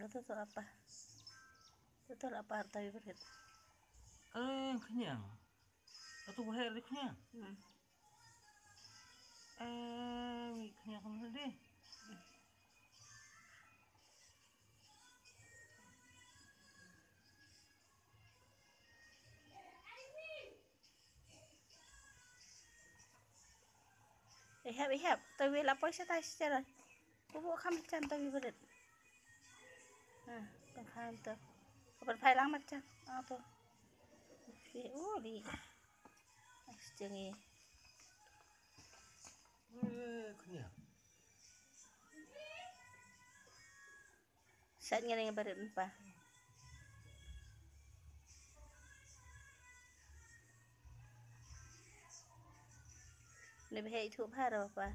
Tuh apa? Itu apa harta berit? Eh, kenyang. Atau bahaya kenyang. Hmm. Eh, kenyang kan deh. Ihap ihap, tapi lapor saya tahu secara. Bubuk kami ទាំងខាងទៅបន្ថែឡើងមកចាស់អត់ទៅវាអូលីស្ទៀងនេះអឺគ្នាសាច់ងាយងាយបាត់ប៉ា Lebih itu baru apa?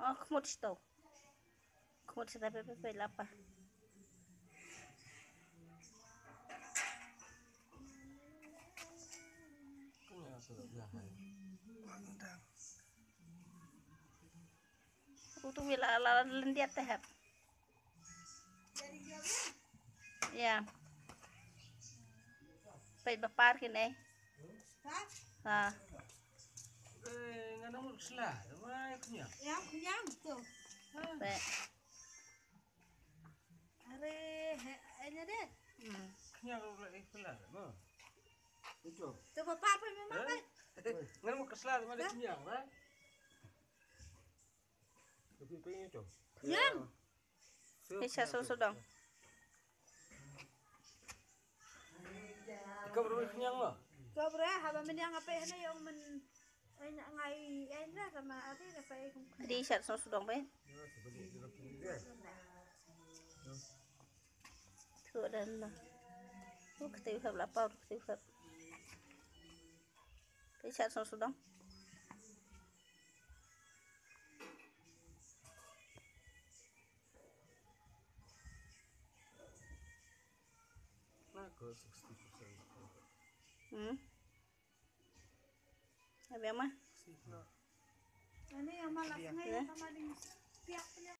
Oh, kamu tahu. Kemud sa tapi tapi lapa. Kenyang tu bahaya. Utu wila ala lendiat tahap. Ya. Pay bapar kini. Ha. Eh, ngana mo sila. Wah. Yang kenyang tuh. Pay. Deh. Hmm. Kenyang ulah ikhlas. Itu. Tuh bapak apa memang kan? Ngana mo kesela sama dia kenyang, pengen itu. Bisa. Ikaw lo. Men yang apa ini yang men ay ngai ay na sama ate na pa kung Di siya. Tu dan Brenda. Kita bisa berapa? Kita bisa. Bisa sudah. Hmm. Habis apa? Ini yang.